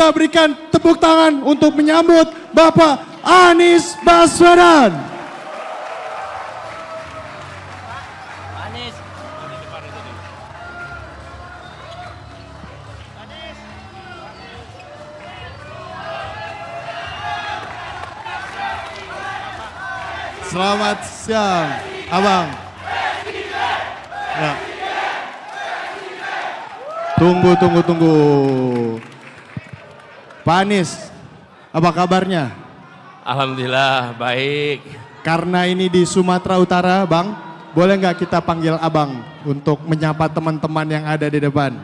kita berikan tepuk tangan untuk menyambut Bapak Anies Baswedan. Selamat siang, Abang. Ya. Tunggu, tunggu, tunggu. Pak Anies, apa kabarnya? Alhamdulillah baik. Karena ini di Sumatera Utara, Bang, boleh nggak kita panggil Abang untuk menyapa teman-teman yang ada di depan?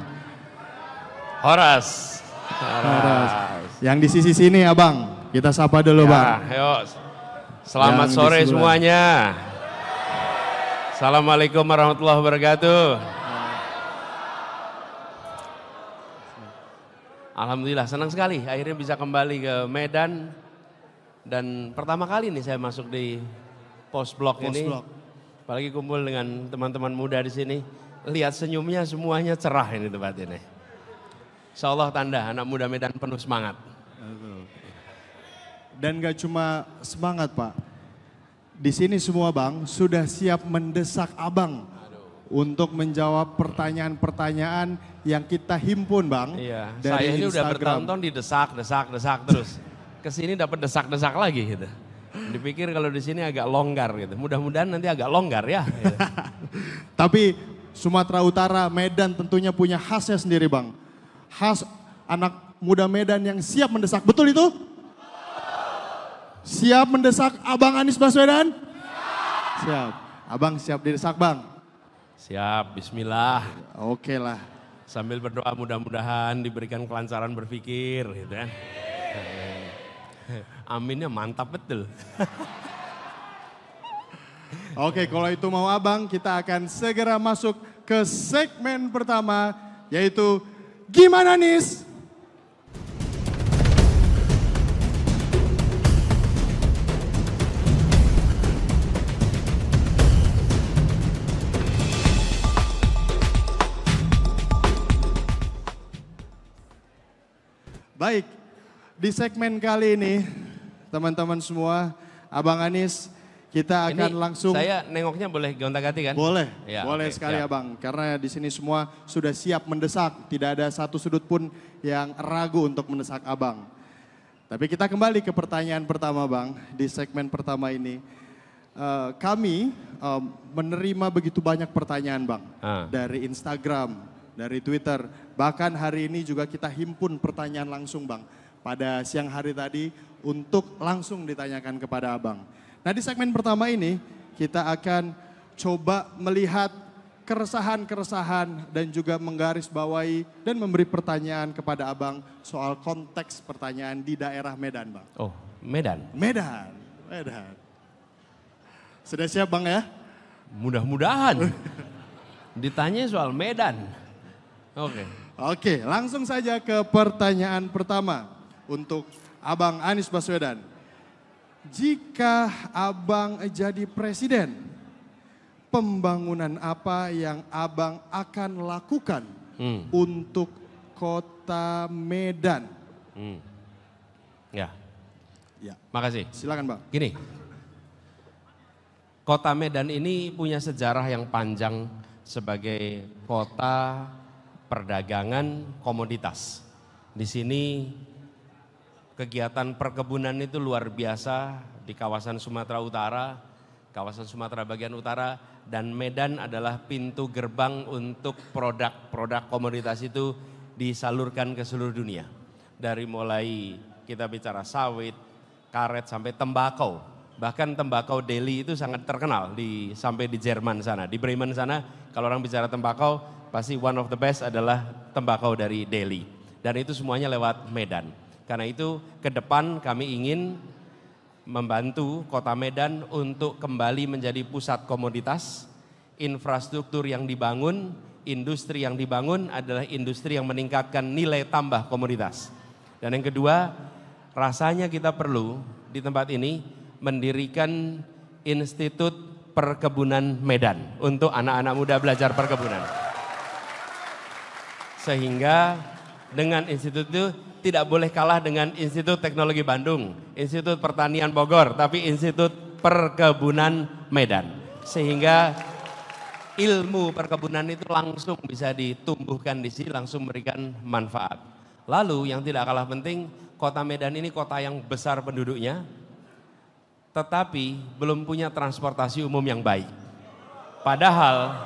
Horas. Horas. Yang di sisi sini, Abang, kita sapa dulu, Ya, Bang. yuk. Selamat Yang sore semuanya. Assalamualaikum warahmatullahi wabarakatuh. Alhamdulillah senang sekali akhirnya bisa kembali ke Medan dan pertama kali nih saya masuk di post blok ini. Apalagi kumpul dengan teman-teman muda di sini. Lihat senyumnya semuanya cerah ini tempat ini. Insya Allah tanda anak muda Medan penuh semangat. Dan gak cuma semangat Pak. Di sini semua Bang sudah siap mendesak Abang untuk menjawab pertanyaan-pertanyaan yang kita himpun Bang. Iya, dari saya ini udah Instagram. bertahun-tahun didesak, desak, desak terus. Ke sini dapat desak-desak lagi gitu. Dipikir kalau di sini agak longgar gitu. Mudah-mudahan nanti agak longgar ya. gitu. Tapi Sumatera Utara, Medan tentunya punya khasnya sendiri Bang. Khas anak muda Medan yang siap mendesak. Betul itu? Siap mendesak Abang Anies Baswedan? Siap. Abang siap didesak Bang? Siap, bismillah. Oke lah. Sambil berdoa mudah-mudahan diberikan kelancaran berpikir gitu kan. Aminnya mantap betul. Oke, kalau itu mau abang, kita akan segera masuk ke segmen pertama, yaitu Gimana Nis? Baik, di segmen kali ini, teman-teman semua, Abang Anies, kita akan Ini langsung Saya nengoknya boleh gonta-ganti kan? boleh, Ya, boleh oke, sekali siap. abang. Karena di sini semua sudah siap mendesak, tidak ada satu sudut pun yang ragu untuk mendesak abang. Tapi kita kembali ke pertanyaan pertama bang, di segmen pertama ini. Eh, kami eh, menerima begitu banyak pertanyaan bang, Ah. dari Instagram, dari Twitter. Bahkan hari ini juga kita himpun pertanyaan langsung bang, pada siang hari tadi untuk langsung ditanyakan kepada abang. Nah di segmen pertama ini kita akan coba melihat keresahan-keresahan dan juga menggarisbawahi dan memberi pertanyaan kepada abang soal konteks pertanyaan di daerah Medan bang. Oh, Medan. Medan, Medan. Sudah siap bang ya? Mudah-mudahan. Ditanya soal Medan. Oke. Oke, langsung saja ke pertanyaan pertama untuk Abang Anies Baswedan. Jika Abang jadi presiden, pembangunan apa yang Abang akan lakukan Hmm. untuk kota Medan? Hmm. Ya, Ya, makasih. silakan Bang. Gini, kota Medan ini punya sejarah yang panjang sebagai kota perdagangan komoditas. Di sini kegiatan perkebunan itu luar biasa di kawasan Sumatera Utara, kawasan Sumatera bagian utara, dan Medan adalah pintu gerbang untuk produk-produk komoditas itu disalurkan ke seluruh dunia. Dari mulai kita bicara sawit, karet sampai tembakau. Bahkan tembakau Delhi itu sangat terkenal di sampai di Jerman sana, di Bremen sana. Kalau orang bicara tembakau, pasti one of the best adalah tembakau dari Delhi. Dan itu semuanya lewat Medan. Karena itu ke depan kami ingin membantu kota Medan untuk kembali menjadi pusat komoditas, infrastruktur yang dibangun, industri yang dibangun adalah industri yang meningkatkan nilai tambah komoditas. Dan yang kedua, rasanya kita perlu di tempat ini mendirikan Institut Perkebunan Medan untuk anak-anak muda belajar perkebunan. Sehingga dengan institut itu tidak boleh kalah dengan Institut Teknologi Bandung, Institut Pertanian Bogor, tapi Institut Perkebunan Medan. Sehingga ilmu perkebunan itu langsung bisa ditumbuhkan di sini, langsung memberikan manfaat. Lalu yang tidak kalah penting, kota Medan ini kota yang besar penduduknya, tetapi belum punya transportasi umum yang baik. Padahal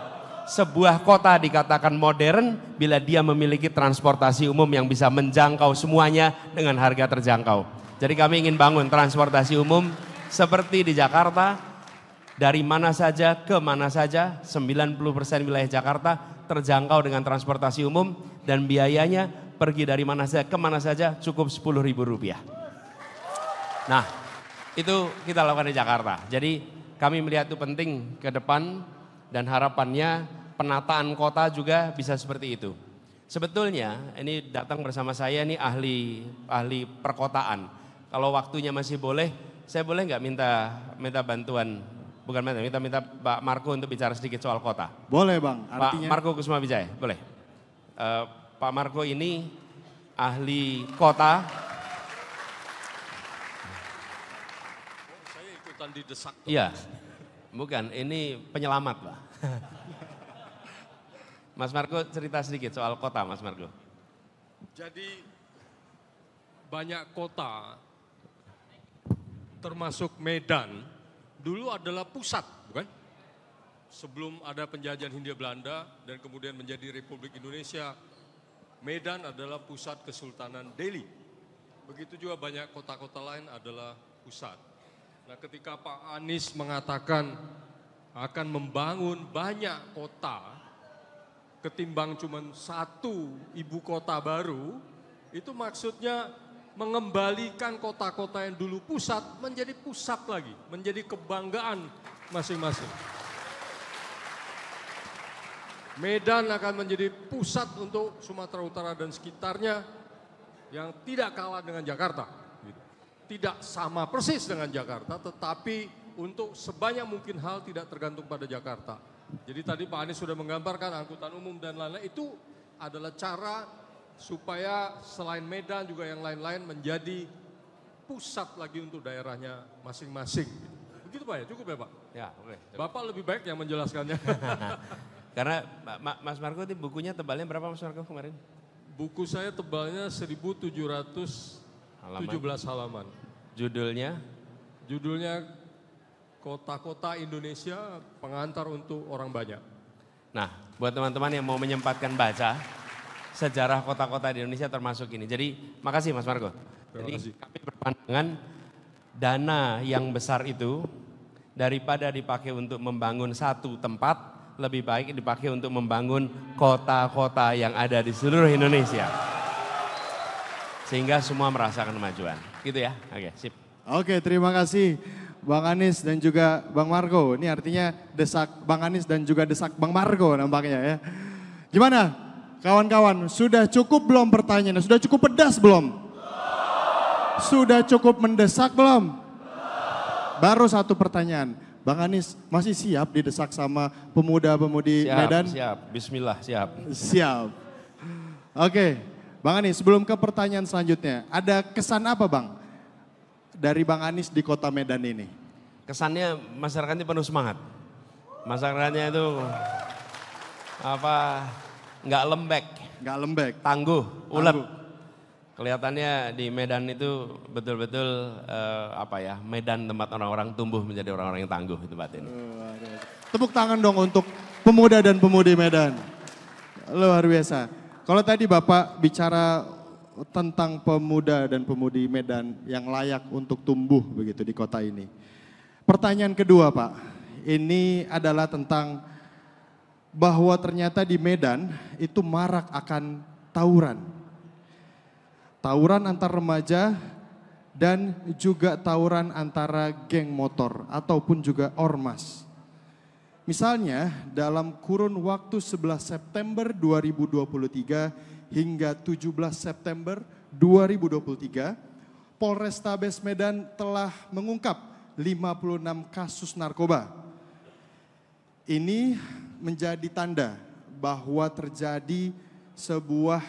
sebuah kota dikatakan modern bila dia memiliki transportasi umum yang bisa menjangkau semuanya dengan harga terjangkau. Jadi kami ingin bangun transportasi umum seperti di Jakarta, dari mana saja ke mana saja, 90% wilayah Jakarta terjangkau dengan transportasi umum dan biayanya pergi dari mana saja ke mana saja cukup 10 ribu rupiah. Nah, itu kita lakukan di Jakarta. Jadi kami melihat itu penting ke depan dan harapannya penataan kota juga bisa seperti itu. Sebetulnya ini datang bersama saya ini ahli ahli perkotaan. Kalau waktunya masih boleh, saya boleh nggak minta minta bantuan bukan minta minta minta Pak Marco untuk bicara sedikit soal kota. Boleh bang. Artinya... Pak Marco Kusuma Wijaya, boleh. Uh, Pak Marco ini ahli kota. Ikutan didesak. Iya, bukan. Ini penyelamat lah. Mas Marco cerita sedikit soal kota Mas Marco. Jadi banyak kota termasuk Medan dulu adalah pusat, bukan? Sebelum ada penjajahan Hindia Belanda dan kemudian menjadi Republik Indonesia, Medan adalah pusat Kesultanan Delhi. Begitu juga banyak kota-kota lain adalah pusat. Nah ketika Pak Anies mengatakan akan membangun banyak kota ketimbang cuma satu ibu kota baru, itu maksudnya mengembalikan kota-kota yang dulu pusat menjadi pusat lagi, menjadi kebanggaan masing-masing. Medan akan menjadi pusat untuk Sumatera Utara dan sekitarnya yang tidak kalah dengan Jakarta. Tidak sama persis dengan Jakarta, tetapi untuk sebanyak mungkin hal tidak tergantung pada Jakarta. Jadi tadi Pak Anies sudah menggambarkan angkutan umum dan lain-lain itu adalah cara supaya selain Medan juga yang lain-lain menjadi pusat lagi untuk daerahnya masing-masing. Begitu Pak ya, cukup ya Pak? Ya, oke. Bapak lebih baik yang menjelaskannya. Karena Mas Marco ini bukunya tebalnya berapa Mas Marco kemarin? Buku saya tebalnya 1717 halaman. halaman. Judulnya? Judulnya kota-kota Indonesia pengantar untuk orang banyak. Nah, buat teman-teman yang mau menyempatkan baca sejarah kota-kota di Indonesia termasuk ini. Jadi, makasih Mas Margo. Jadi kasih. kami berpandangan dana yang besar itu daripada dipakai untuk membangun satu tempat, lebih baik dipakai untuk membangun kota-kota yang ada di seluruh Indonesia. Sehingga semua merasakan kemajuan. Gitu ya. Oke, sip. Oke, terima kasih. Bang Anies dan juga Bang Margo. Ini artinya desak Bang Anies dan juga desak Bang Margo nampaknya ya. Gimana kawan-kawan, sudah cukup belum pertanyaannya? Sudah cukup pedas belum? Sudah cukup mendesak belum? Baru satu pertanyaan. Bang Anies masih siap didesak sama pemuda-pemudi Medan? Siap, bismillah, siap. Siap. Oke, Bang Anies sebelum ke pertanyaan selanjutnya, ada kesan apa Bang dari Bang Anies di kota Medan ini? Kesannya masyarakatnya penuh semangat. Masyarakatnya itu apa nggak lembek. Nggak lembek. Tangguh, ulet. Kelihatannya di Medan itu betul-betul uh, apa ya Medan tempat orang-orang tumbuh menjadi orang-orang yang tangguh itu batin. Tepuk tangan dong untuk pemuda dan pemudi Medan. Luar biasa. Kalau tadi Bapak bicara tentang pemuda dan pemudi Medan yang layak untuk tumbuh begitu di kota ini. Pertanyaan kedua Pak, ini adalah tentang bahwa ternyata di Medan itu marak akan tawuran. Tawuran antar remaja dan juga tawuran antara geng motor ataupun juga ormas. Misalnya dalam kurun waktu 11 September 2023 hingga 17 September 2023, Polrestabes Medan telah mengungkap 56 kasus narkoba. Ini menjadi tanda bahwa terjadi sebuah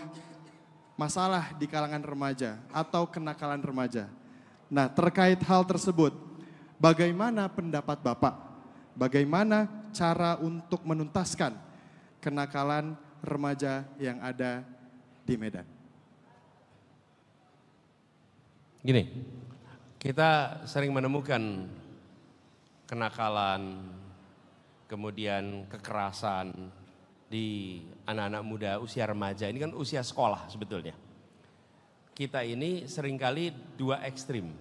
masalah di kalangan remaja atau kenakalan remaja. Nah, terkait hal tersebut, bagaimana pendapat Bapak? Bagaimana cara untuk menuntaskan kenakalan remaja yang ada di Medan? Gini, kita sering menemukan kenakalan, kemudian kekerasan di anak-anak muda usia remaja. Ini kan usia sekolah sebetulnya. Kita ini sering kali dua ekstrim.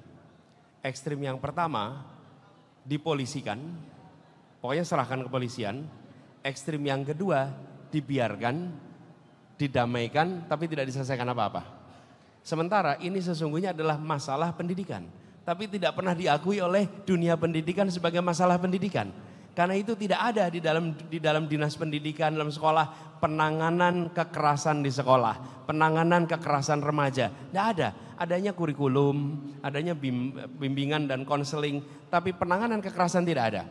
Ekstrim yang pertama dipolisikan, pokoknya serahkan kepolisian. Ekstrim yang kedua dibiarkan, didamaikan, tapi tidak diselesaikan apa-apa. Sementara ini sesungguhnya adalah masalah pendidikan. Tapi tidak pernah diakui oleh dunia pendidikan sebagai masalah pendidikan. Karena itu tidak ada di dalam di dalam dinas pendidikan dalam sekolah penanganan kekerasan di sekolah, penanganan kekerasan remaja. Tidak ada. Adanya kurikulum, adanya bimbingan dan konseling, tapi penanganan kekerasan tidak ada.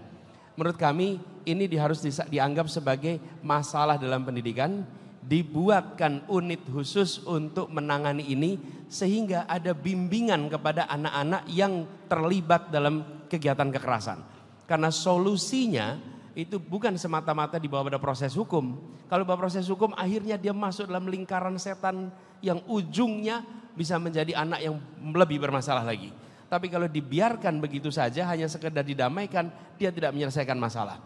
Menurut kami ini harus dianggap sebagai masalah dalam pendidikan dibuatkan unit khusus untuk menangani ini sehingga ada bimbingan kepada anak-anak yang terlibat dalam kegiatan kekerasan. Karena solusinya itu bukan semata-mata dibawa pada proses hukum. Kalau bawa proses hukum akhirnya dia masuk dalam lingkaran setan yang ujungnya bisa menjadi anak yang lebih bermasalah lagi. Tapi kalau dibiarkan begitu saja hanya sekedar didamaikan, dia tidak menyelesaikan masalah.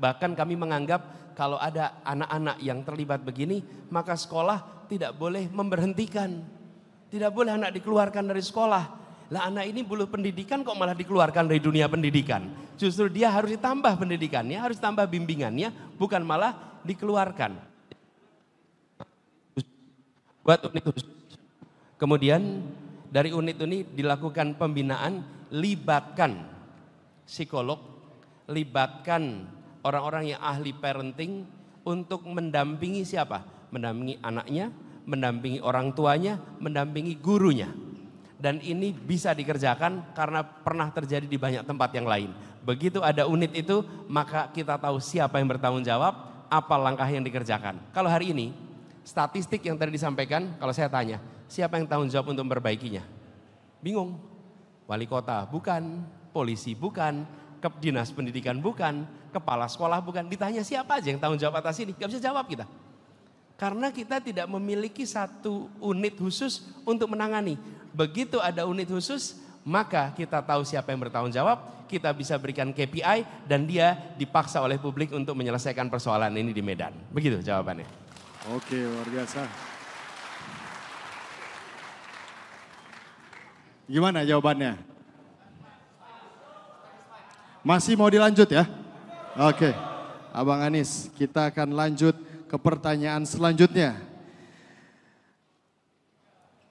Bahkan kami menganggap kalau ada anak-anak yang terlibat begini, maka sekolah tidak boleh memberhentikan. Tidak boleh anak dikeluarkan dari sekolah. Lah anak ini bulu pendidikan kok malah dikeluarkan dari dunia pendidikan. Justru dia harus ditambah pendidikannya, harus tambah bimbingannya, bukan malah dikeluarkan. Kemudian dari unit ini dilakukan pembinaan, libatkan psikolog, libatkan orang-orang yang ahli parenting untuk mendampingi siapa? Mendampingi anaknya, mendampingi orang tuanya, mendampingi gurunya. Dan ini bisa dikerjakan karena pernah terjadi di banyak tempat yang lain. Begitu ada unit itu, maka kita tahu siapa yang bertanggung jawab, apa langkah yang dikerjakan. Kalau hari ini, statistik yang tadi disampaikan, kalau saya tanya, siapa yang tanggung jawab untuk memperbaikinya? Bingung. Wali kota bukan, polisi bukan, ke dinas pendidikan bukan, kepala sekolah bukan. Ditanya siapa aja yang tanggung jawab atas ini, gak bisa jawab kita. Karena kita tidak memiliki satu unit khusus untuk menangani. Begitu ada unit khusus, maka kita tahu siapa yang bertanggung jawab, kita bisa berikan KPI dan dia dipaksa oleh publik untuk menyelesaikan persoalan ini di Medan. Begitu jawabannya. Oke, luar biasa. Gimana jawabannya? Masih mau dilanjut ya? Oke. Abang Anis, kita akan lanjut ke pertanyaan selanjutnya.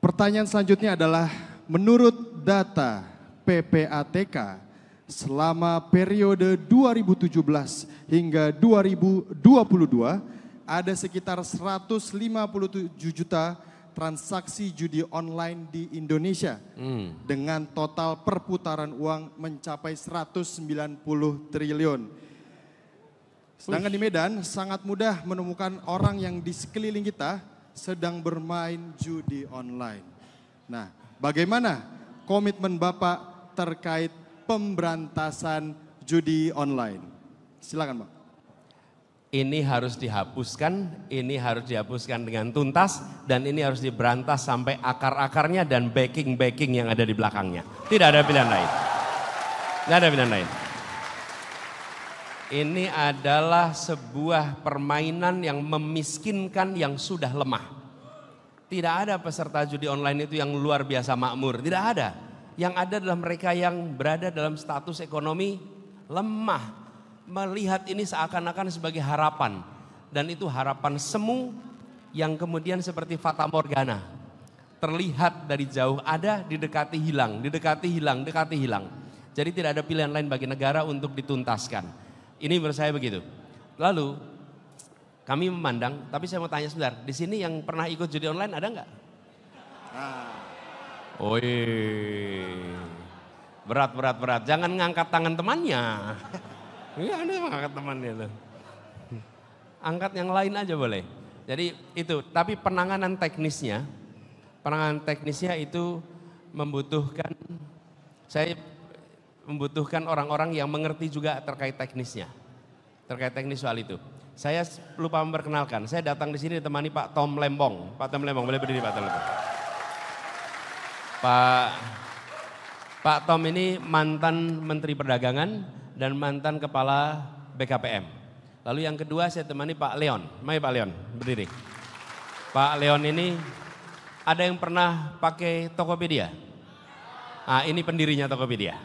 Pertanyaan selanjutnya adalah menurut data PPATK selama periode 2017 hingga 2022 ada sekitar 157 juta transaksi judi online di Indonesia hmm. dengan total perputaran uang mencapai 190 triliun. Sedangkan Uish. di Medan sangat mudah menemukan orang yang di sekeliling kita sedang bermain judi online. Nah, bagaimana komitmen Bapak terkait pemberantasan judi online? Silakan, Pak ini harus dihapuskan, ini harus dihapuskan dengan tuntas, dan ini harus diberantas sampai akar-akarnya dan backing-backing yang ada di belakangnya. Tidak ada pilihan lain. Tidak ada pilihan lain. Ini adalah sebuah permainan yang memiskinkan yang sudah lemah. Tidak ada peserta judi online itu yang luar biasa makmur, tidak ada. Yang ada adalah mereka yang berada dalam status ekonomi lemah, melihat ini seakan-akan sebagai harapan. Dan itu harapan semu yang kemudian seperti fata morgana. Terlihat dari jauh ada, didekati hilang, didekati hilang, dekati hilang. Jadi tidak ada pilihan lain bagi negara untuk dituntaskan. Ini menurut saya begitu. Lalu kami memandang, tapi saya mau tanya sebentar, di sini yang pernah ikut judi online ada nggak? Oh berat berat berat, jangan ngangkat tangan temannya. Iya, Anda angkat temannya tuh. Angkat yang lain aja boleh. Jadi itu, tapi penanganan teknisnya, penanganan teknisnya itu membutuhkan, saya membutuhkan orang-orang yang mengerti juga terkait teknisnya, terkait teknis soal itu. Saya lupa memperkenalkan, saya datang di sini ditemani Pak Tom Lembong. Pak Tom Lembong, boleh berdiri Pak Tom Lembong. Pak Pak Tom ini mantan Menteri Perdagangan dan mantan Kepala BKPM. Lalu yang kedua saya temani Pak Leon. Mari Pak Leon, berdiri. Pak Leon ini ada yang pernah pakai Tokopedia? Ah, ini pendirinya Tokopedia.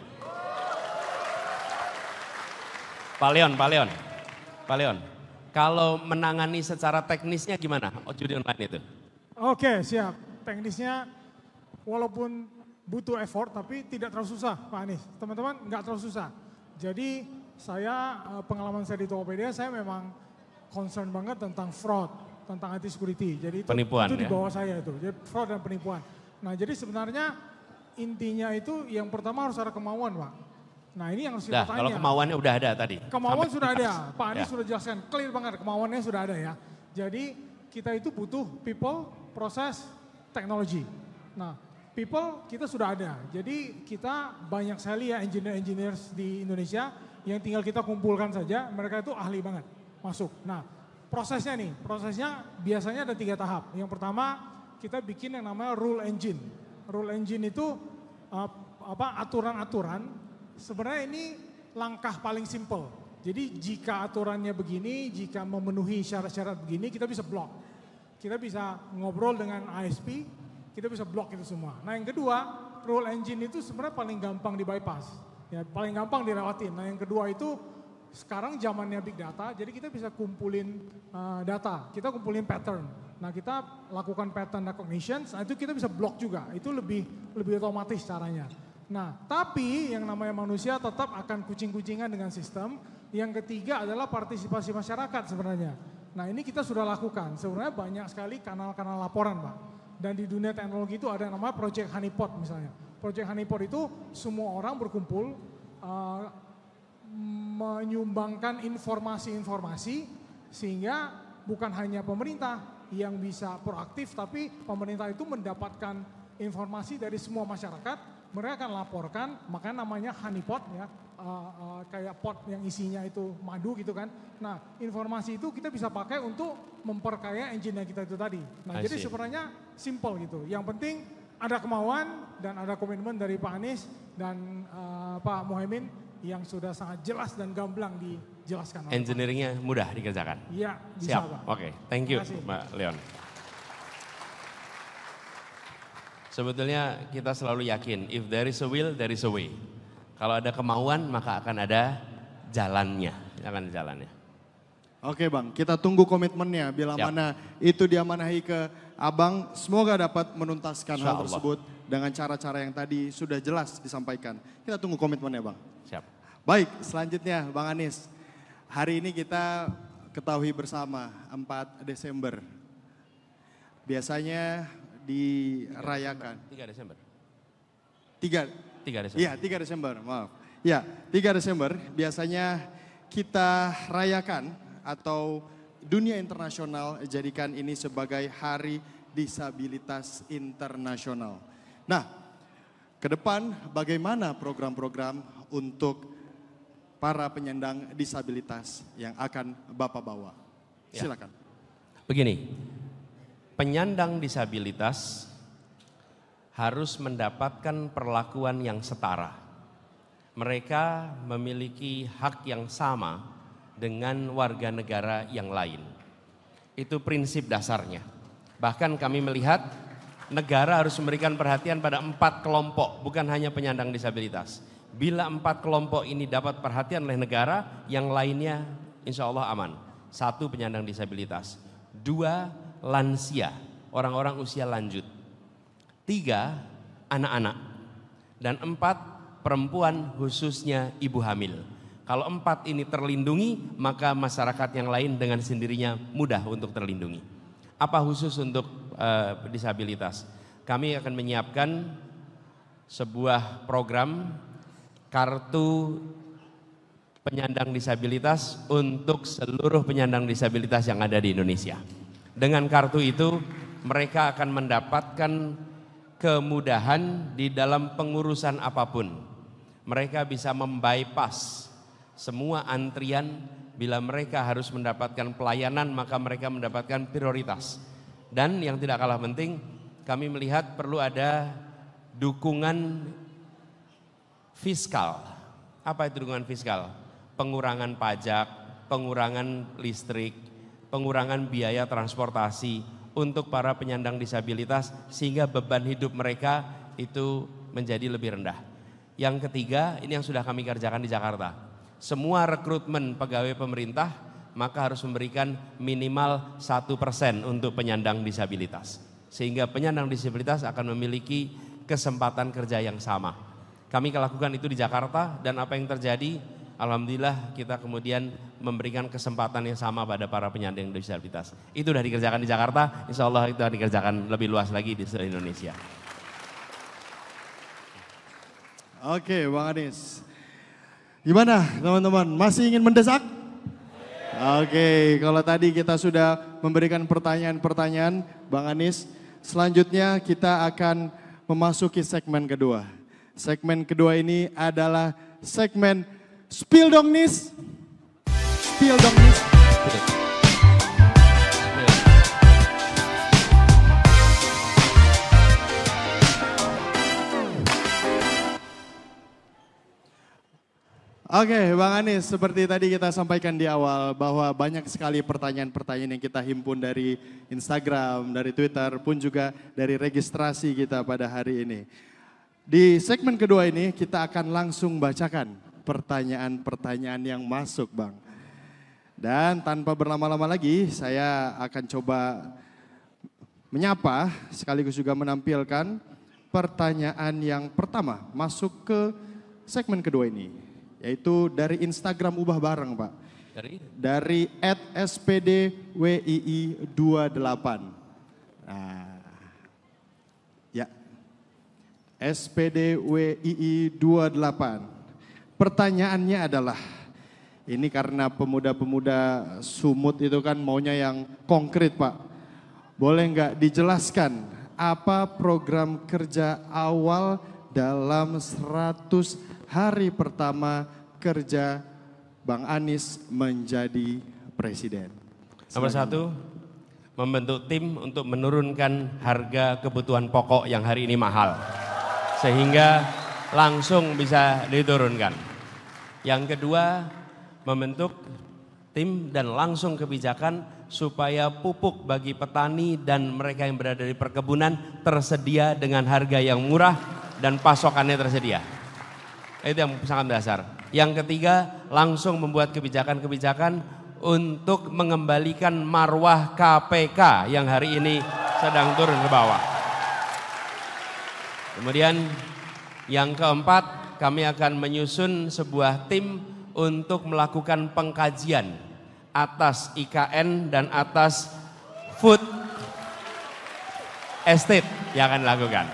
Pak Leon, Pak Leon, Pak Leon. Kalau menangani secara teknisnya gimana? Oh, judi online itu. Oke, siap. Teknisnya walaupun butuh effort tapi tidak terlalu susah Pak Anies. Teman-teman nggak terlalu susah. Jadi saya eh, pengalaman saya di Tokopedia saya memang concern banget tentang fraud, tentang anti security. Jadi itu, Penipuan, itu di ya? bawah saya itu. Jadi fraud dan penipuan. Nah jadi sebenarnya intinya itu yang pertama harus ada kemauan Pak. Nah ini yang harus kita Dah, tanya. kalau kemauannya udah ada tadi. Kemauan Sampai- sudah ada, Pak Anies Ya. sudah jelaskan, clear banget kemauannya sudah ada ya. Jadi kita itu butuh people, proses, teknologi. Nah, people kita sudah ada. Jadi kita banyak sekali ya engineer-engineers di Indonesia yang tinggal kita kumpulkan saja, mereka itu ahli banget masuk. Nah, prosesnya nih, prosesnya biasanya ada tiga tahap. Yang pertama kita bikin yang namanya rule engine. Rule engine itu uh, apa aturan-aturan sebenarnya ini langkah paling simple. Jadi jika aturannya begini, jika memenuhi syarat-syarat begini, kita bisa block. Kita bisa ngobrol dengan ISP, kita bisa block itu semua. Nah yang kedua, rule engine itu sebenarnya paling gampang di bypass. Ya, paling gampang dilewatin. Nah yang kedua itu sekarang zamannya big data, jadi kita bisa kumpulin uh, data, kita kumpulin pattern. Nah kita lakukan pattern recognition, nah itu kita bisa block juga. Itu lebih lebih otomatis caranya. Nah tapi yang namanya manusia tetap akan kucing-kucingan dengan sistem. Yang ketiga adalah partisipasi masyarakat sebenarnya. Nah ini kita sudah lakukan. Sebenarnya banyak sekali kanal-kanal laporan Pak. Dan di dunia teknologi itu ada yang namanya Project Honeypot misalnya. Project Honeypot itu semua orang berkumpul uh, menyumbangkan informasi-informasi sehingga bukan hanya pemerintah yang bisa proaktif tapi pemerintah itu mendapatkan informasi dari semua masyarakat mereka akan laporkan makanya namanya honeypot ya uh, uh, kayak pot yang isinya itu madu gitu kan nah informasi itu kita bisa pakai untuk memperkaya engine yang kita itu tadi nah I jadi see. sebenarnya simple gitu yang penting ada kemauan dan ada komitmen dari Pak Anies dan uh, Pak Muhaimin yang sudah sangat jelas dan gamblang dijelaskan. Engineeringnya mudah dikerjakan. Iya, bisa Siap, Pak. oke. Thank you. Mbak Leon. Sebetulnya kita selalu yakin, if there is a will, there is a way. Kalau ada kemauan, maka akan ada jalannya. Akan ada jalannya. Oke bang, kita tunggu komitmennya bila Siap. mana itu diamanahi ke abang. Semoga dapat menuntaskan Insya hal Allah. tersebut dengan cara-cara yang tadi sudah jelas disampaikan. Kita tunggu komitmennya bang. Siap. Baik, selanjutnya Bang Anies. Hari ini kita ketahui bersama 4 Desember. Biasanya dirayakan. 3 Desember. 3 3 Desember. Iya, 3 Desember, maaf. Ya, 3 Desember biasanya kita rayakan atau dunia internasional jadikan ini sebagai Hari Disabilitas Internasional. Nah, ke depan bagaimana program-program untuk para penyandang disabilitas yang akan Bapak bawa? Ya. Silakan. Begini, penyandang disabilitas harus mendapatkan perlakuan yang setara. Mereka memiliki hak yang sama dengan warga negara yang lain. Itu prinsip dasarnya. Bahkan kami melihat negara harus memberikan perhatian pada empat kelompok, bukan hanya penyandang disabilitas. Bila empat kelompok ini dapat perhatian oleh negara, yang lainnya insya Allah aman. Satu penyandang disabilitas, dua lansia, orang-orang usia lanjut, tiga anak-anak, dan empat perempuan khususnya ibu hamil. Kalau empat ini terlindungi, maka masyarakat yang lain dengan sendirinya mudah untuk terlindungi. Apa khusus untuk eh, disabilitas? Kami akan menyiapkan sebuah program kartu penyandang disabilitas untuk seluruh penyandang disabilitas yang ada di Indonesia. Dengan kartu itu mereka akan mendapatkan kemudahan di dalam pengurusan apa pun. Mereka bisa membypass semua antrian bila mereka harus mendapatkan pelayanan maka mereka mendapatkan prioritas. Dan yang tidak kalah penting, kami melihat perlu ada dukungan fiskal. Apa itu dukungan fiskal? Pengurangan pajak, pengurangan listrik, pengurangan biaya transportasi untuk para penyandang disabilitas sehingga beban hidup mereka itu menjadi lebih rendah. Yang ketiga, ini yang sudah kami kerjakan di Jakarta. Semua rekrutmen pegawai pemerintah maka harus memberikan minimal satu persen untuk penyandang disabilitas. Sehingga penyandang disabilitas akan memiliki kesempatan kerja yang sama. Kami lakukan itu di Jakarta dan apa yang terjadi Alhamdulillah kita kemudian memberikan kesempatan yang sama pada para penyandang disabilitas. Itu sudah dikerjakan di Jakarta, insya Allah itu akan dikerjakan lebih luas lagi di seluruh Indonesia. Oke Bang Anies. Gimana teman-teman, masih ingin mendesak? Oke, kalau tadi kita sudah memberikan pertanyaan-pertanyaan Bang Anies, selanjutnya kita akan memasuki segmen kedua. Segmen kedua ini adalah segmen Spill dong Nis. Spill dong Nis. Oke Bang Anies, seperti tadi kita sampaikan di awal bahwa banyak sekali pertanyaan-pertanyaan yang kita himpun dari Instagram, dari Twitter, pun juga dari registrasi kita pada hari ini. Di segmen kedua ini kita akan langsung bacakan pertanyaan-pertanyaan yang masuk Bang. Dan tanpa berlama-lama lagi saya akan coba menyapa sekaligus juga menampilkan pertanyaan yang pertama masuk ke segmen kedua ini. Yaitu dari Instagram Ubah Bareng Pak. Dari? Dari at SPDWII28. Nah, SPDWII 28. Pertanyaannya adalah, ini karena pemuda-pemuda sumut itu kan maunya yang konkret Pak. Boleh nggak dijelaskan apa program kerja awal dalam 100 hari pertama kerja Bang Anies menjadi presiden? Nomor satu, membentuk tim untuk menurunkan harga kebutuhan pokok yang hari ini mahal sehingga langsung bisa diturunkan. Yang kedua, membentuk tim dan langsung kebijakan supaya pupuk bagi petani dan mereka yang berada di perkebunan tersedia dengan harga yang murah dan pasokannya tersedia. Itu yang sangat dasar. Yang ketiga, langsung membuat kebijakan-kebijakan untuk mengembalikan marwah KPK yang hari ini sedang turun ke bawah. Kemudian yang keempat, kami akan menyusun sebuah tim untuk melakukan pengkajian atas IKN dan atas food estate yang akan dilakukan.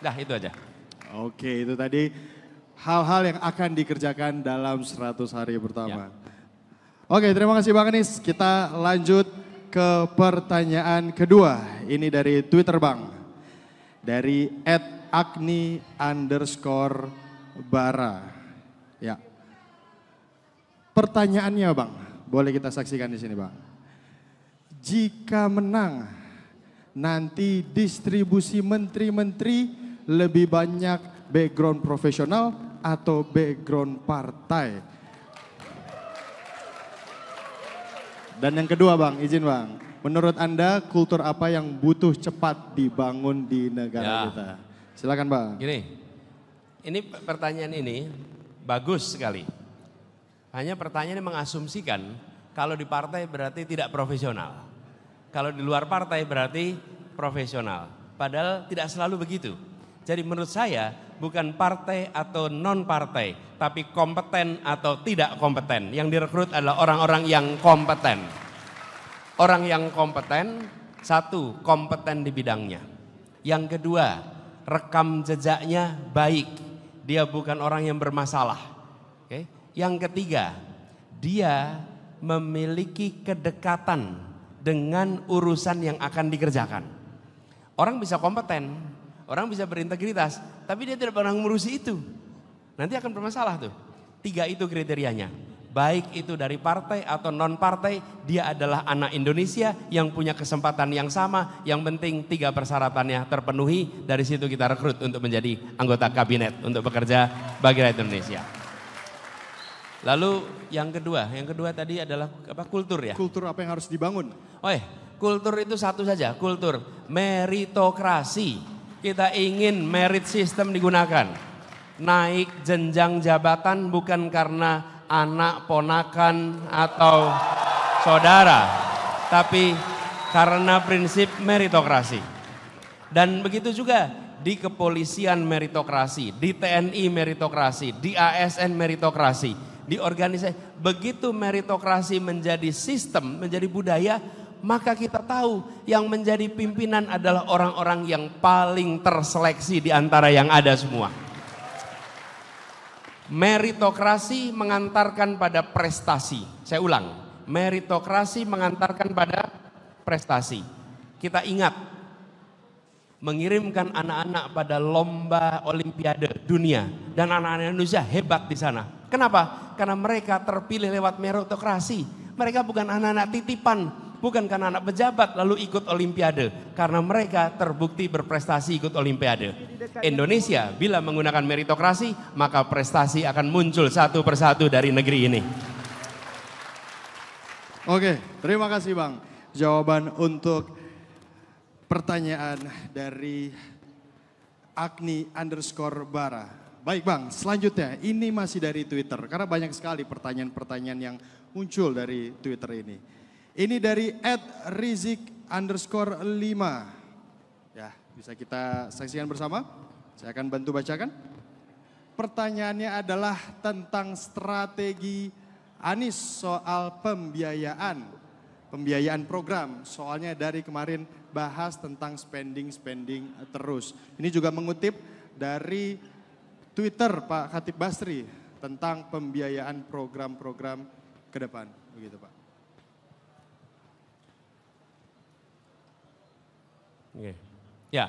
Nah itu aja. Oke itu tadi hal-hal yang akan dikerjakan dalam 100 hari pertama. Ya. Oke terima kasih Bang Anies. Kita lanjut ke pertanyaan kedua. Ini dari Twitter Bang dari at Agni underscore bara. Ya. Pertanyaannya bang, boleh kita saksikan di sini bang. Jika menang, nanti distribusi menteri-menteri lebih banyak background profesional atau background partai? Dan yang kedua bang, izin bang, Menurut Anda kultur apa yang butuh cepat dibangun di negara ya. kita? Silakan Pak. Gini, ini pertanyaan ini bagus sekali. Hanya pertanyaan mengasumsikan kalau di partai berarti tidak profesional. Kalau di luar partai berarti profesional. Padahal tidak selalu begitu. Jadi menurut saya bukan partai atau non partai, tapi kompeten atau tidak kompeten. Yang direkrut adalah orang-orang yang kompeten. Orang yang kompeten, satu, kompeten di bidangnya. Yang kedua, rekam jejaknya baik. Dia bukan orang yang bermasalah. Oke. Yang ketiga, dia memiliki kedekatan dengan urusan yang akan dikerjakan. Orang bisa kompeten, orang bisa berintegritas, tapi dia tidak pernah ngurusi itu. Nanti akan bermasalah tuh. Tiga itu kriterianya. Baik itu dari partai atau non partai, dia adalah anak Indonesia yang punya kesempatan yang sama. Yang penting tiga persyaratannya terpenuhi. Dari situ kita rekrut untuk menjadi anggota kabinet untuk bekerja bagi rakyat Indonesia. Lalu yang kedua, yang kedua tadi adalah apa kultur ya. Kultur apa yang harus dibangun? Oh, eh, kultur itu satu saja, kultur meritokrasi. Kita ingin merit system digunakan. Naik jenjang jabatan bukan karena anak, ponakan atau saudara, tapi karena prinsip meritokrasi. Dan begitu juga di kepolisian meritokrasi, di TNI meritokrasi, di ASN meritokrasi, di organisasi. Begitu meritokrasi menjadi sistem, menjadi budaya, maka kita tahu yang menjadi pimpinan adalah orang-orang yang paling terseleksi di antara yang ada semua. Meritokrasi mengantarkan pada prestasi. Saya ulang, meritokrasi mengantarkan pada prestasi. Kita ingat mengirimkan anak-anak pada lomba olimpiade dunia dan anak-anak Indonesia hebat di sana. Kenapa? Karena mereka terpilih lewat meritokrasi. Mereka bukan anak-anak titipan, bukan karena anak pejabat lalu ikut olimpiade. Karena mereka terbukti berprestasi ikut olimpiade. Indonesia bila menggunakan meritokrasi, maka prestasi akan muncul satu persatu dari negeri ini. Oke, terima kasih Bang. Jawaban untuk pertanyaan dari Agni underscore Bara. Baik Bang, selanjutnya ini masih dari Twitter. Karena banyak sekali pertanyaan-pertanyaan yang muncul dari Twitter ini. Ini dari Ed Rizik underscore 5. Ya, bisa kita saksikan bersama. Saya akan bantu bacakan. Pertanyaannya adalah tentang strategi Anies soal pembiayaan. Pembiayaan program. Soalnya dari kemarin bahas tentang spending-spending terus. Ini juga mengutip dari Twitter Pak Khatib Basri tentang pembiayaan program-program ke depan. Begitu Pak. Ya,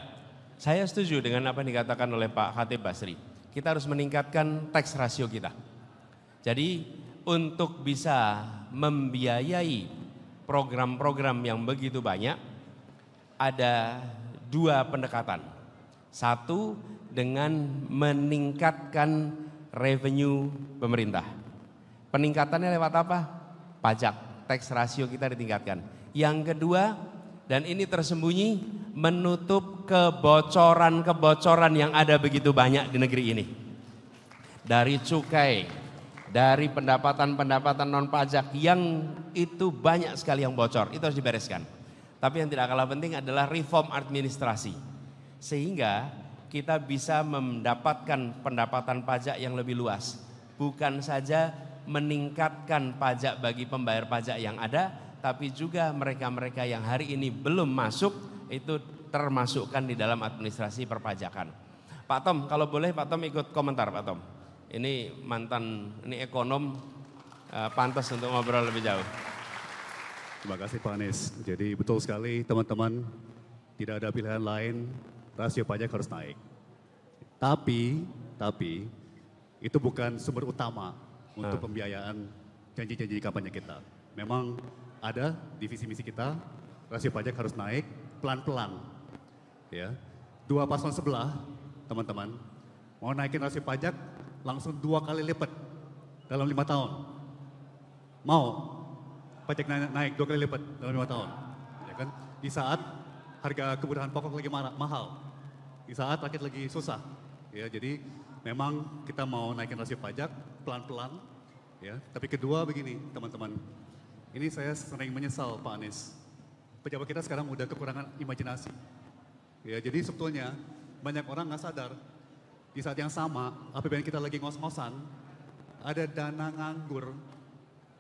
saya setuju dengan apa yang dikatakan oleh Pak Khatib Basri. Kita harus meningkatkan tax rasio kita. Jadi untuk bisa membiayai program-program yang begitu banyak, ada dua pendekatan. Satu dengan meningkatkan revenue pemerintah. Peningkatannya lewat apa? Pajak, tax rasio kita ditingkatkan. Yang kedua, dan ini tersembunyi, menutup kebocoran-kebocoran yang ada begitu banyak di negeri ini. Dari cukai, dari pendapatan-pendapatan non pajak yang itu banyak sekali yang bocor, itu harus dibereskan. Tapi yang tidak kalah penting adalah reform administrasi. Sehingga kita bisa mendapatkan pendapatan pajak yang lebih luas. Bukan saja meningkatkan pajak bagi pembayar pajak yang ada, tapi juga mereka-mereka yang hari ini belum masuk itu termasukkan di dalam administrasi perpajakan. Pak Tom, kalau boleh Pak Tom ikut komentar Pak Tom. Ini mantan, ini ekonom, uh, pantas untuk ngobrol lebih jauh. Terima kasih Pak Anies. Jadi betul sekali teman-teman, tidak ada pilihan lain, rasio pajak harus naik. Tapi, tapi itu bukan sumber utama untuk Ah. pembiayaan janji-janji kampanye kita. Memang ada di visi misi kita, rasio pajak harus naik pelan-pelan. Ya, dua paslon sebelah, teman-teman, mau naikin rasio pajak langsung dua kali lipat dalam lima tahun. Mau pajak naik, naik dua kali lipat dalam lima tahun, ya kan? Di saat harga kebutuhan pokok lagi marah, mahal, di saat rakyat lagi susah, ya. Jadi memang kita mau naikin rasio pajak pelan-pelan, ya. Tapi kedua begini, teman-teman, ini saya sering menyesal Pak Anies. Pejabat kita sekarang udah kekurangan imajinasi. Ya, jadi sebetulnya banyak orang nggak sadar di saat yang sama APBN kita lagi ngos-ngosan, ada dana nganggur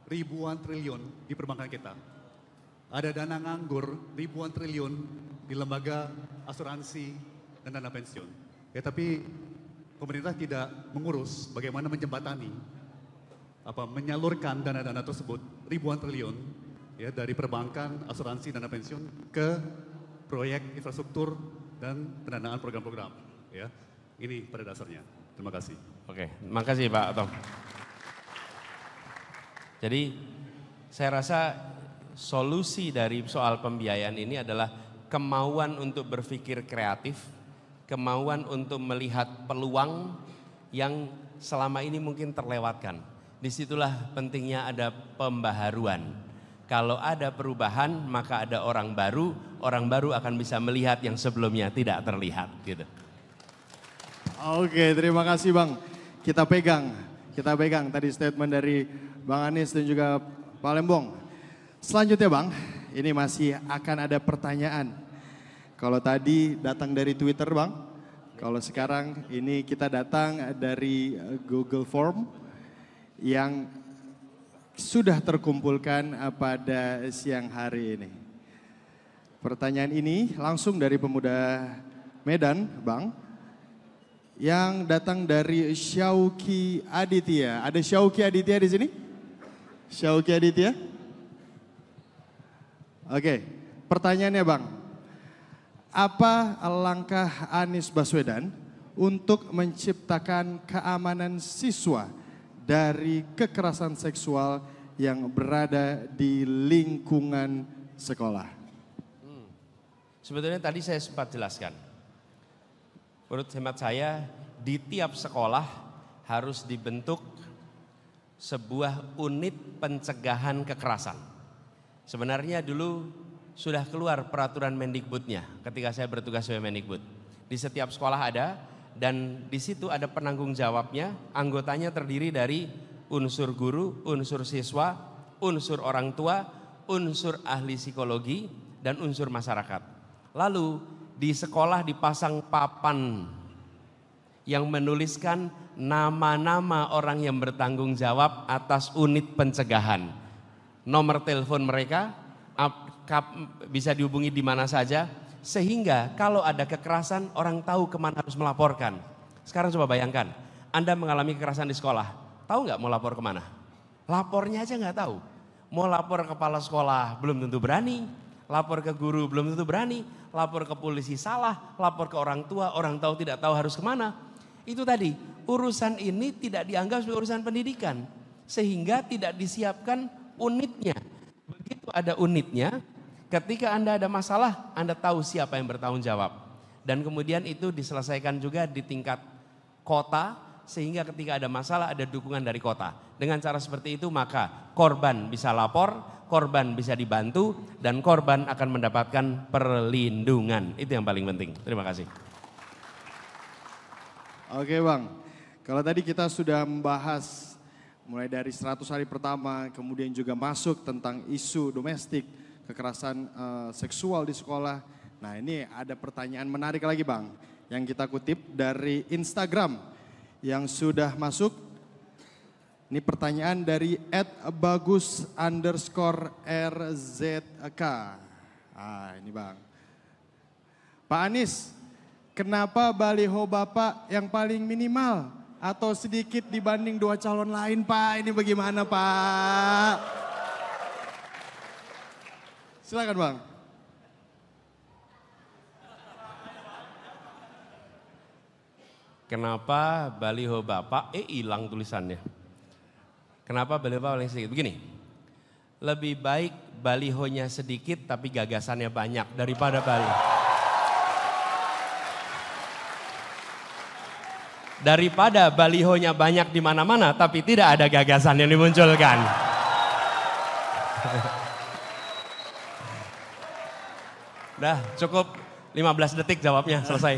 ribuan triliun di perbankan kita. Ada dana nganggur ribuan triliun di lembaga asuransi dan dana pensiun. Ya tapi pemerintah tidak mengurus bagaimana menjembatani apa menyalurkan dana-dana tersebut ribuan triliun ya dari perbankan, asuransi, dana pensiun ke proyek infrastruktur dan pendanaan program-program. Ya, ini pada dasarnya. Terima kasih. Oke, makasih Pak Tom. Jadi saya rasa solusi dari soal pembiayaan ini adalah kemauan untuk berpikir kreatif, kemauan untuk melihat peluang yang selama ini mungkin terlewatkan. Di situlah pentingnya ada pembaharuan. Kalau ada perubahan maka ada orang baru, orang baru akan bisa melihat yang sebelumnya tidak terlihat gitu. Oke, terima kasih Bang. Kita pegang, kita pegang tadi statement dari Bang Anies dan juga Pak Lembong. Selanjutnya Bang, ini masih akan ada pertanyaan. Kalau tadi datang dari Twitter Bang, kalau sekarang ini kita datang dari Google Form yang sudah terkumpulkan eh, pada siang hari ini. Pertanyaan ini langsung dari pemuda Medan, Bang yang datang dari Syauki Aditya. Ada Syauki Aditya di sini? Syauki Aditya? Oke, pertanyaannya Bang. Apa langkah Anies Baswedan untuk menciptakan keamanan siswa dari kekerasan seksual yang berada di lingkungan sekolah? Sebetulnya tadi saya sempat jelaskan. Menurut hemat saya, di tiap sekolah harus dibentuk sebuah unit pencegahan kekerasan. Sebenarnya dulu sudah keluar peraturan Mendikbudnya ketika saya bertugas sebagai Mendikbud. Di setiap sekolah ada dan di situ ada penanggung jawabnya, anggotanya terdiri dari unsur guru, unsur siswa, unsur orang tua, unsur ahli psikologi, dan unsur masyarakat. Lalu di sekolah dipasang papan yang menuliskan nama-nama orang yang bertanggung jawab atas unit pencegahan. Nomor telepon mereka bisa dihubungi di mana saja sehingga kalau ada kekerasan orang tahu ke mana harus melaporkan. Sekarang coba bayangkan, Anda mengalami kekerasan di sekolah, tahu nggak mau lapor ke mana? Lapornya aja nggak tahu. Mau lapor ke kepala sekolah belum tentu berani, lapor ke guru belum tentu berani, lapor ke polisi salah, lapor ke orang tua, orang tahu tidak tahu harus ke mana. Itu tadi, urusan ini tidak dianggap sebagai urusan pendidikan. Sehingga tidak disiapkan unitnya. Begitu ada unitnya, ketika Anda ada masalah, Anda tahu siapa yang bertanggung jawab. Dan kemudian itu diselesaikan juga di tingkat kota, sehingga ketika ada masalah ada dukungan dari kota. Dengan cara seperti itu maka korban bisa lapor, korban bisa dibantu, dan korban akan mendapatkan perlindungan. Itu yang paling penting. Terima kasih. Oke bang, kalau tadi kita sudah membahas mulai dari 100 hari pertama, kemudian juga masuk tentang isu domestik, kekerasan uh, seksual di sekolah. Nah ini ada pertanyaan menarik lagi bang, yang kita kutip dari Instagram yang sudah masuk. Ini pertanyaan dari @bagus underscore rzk. Ah ini bang. Pak Anies, kenapa baliho Bapak yang paling minimal atau sedikit dibanding dua calon lain Pak? Ini bagaimana Pak? Silakan Bang. Kenapa baliho Bapak, eh hilang tulisannya. Kenapa baliho Bapak paling sedikit? Begini, lebih baik balihonya sedikit tapi gagasannya banyak daripada baliho. Daripada balihonya banyak di mana-mana tapi tidak ada gagasan yang dimunculkan. Dah cukup 15 detik jawabnya selesai.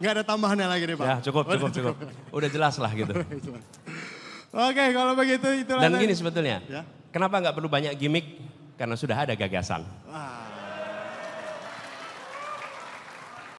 Nggak ada tambahannya lagi nih Pak. Ya cukup, cukup, cukup. Udah jelas lah gitu. Oke kalau begitu itulah. Dan gini sebetulnya, Ya. kenapa nggak perlu banyak gimmick? Karena sudah ada gagasan. Wah,